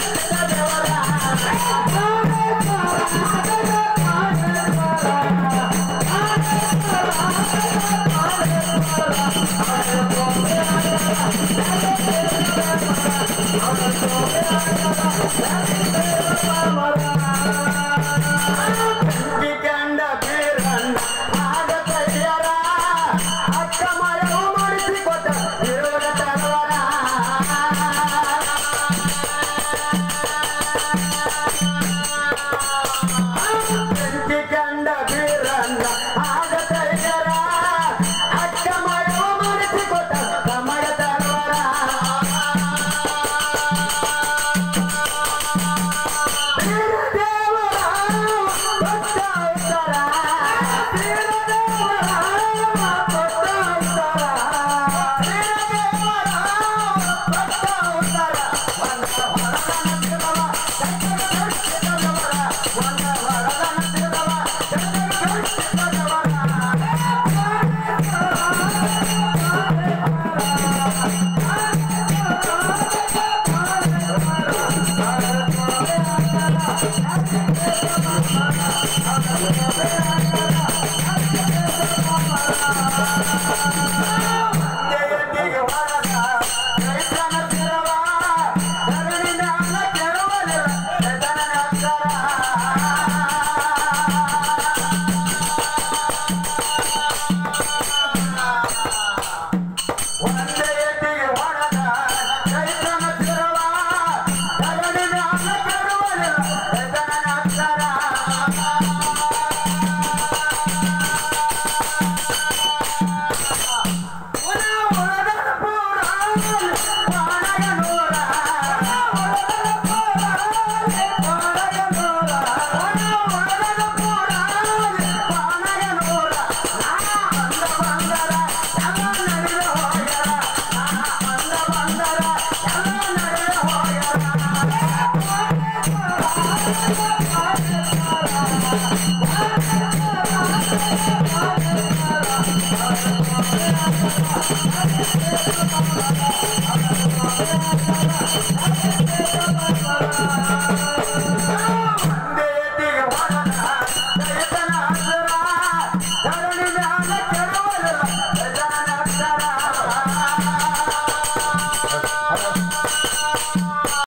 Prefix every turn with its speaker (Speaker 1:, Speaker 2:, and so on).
Speaker 1: Thank Oh. I'm